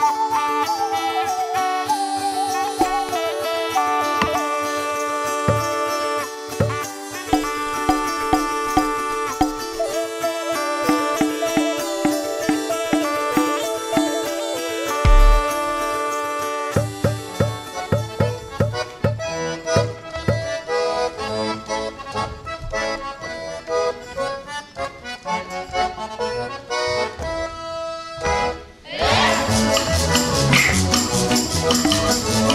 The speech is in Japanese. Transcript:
Bye. m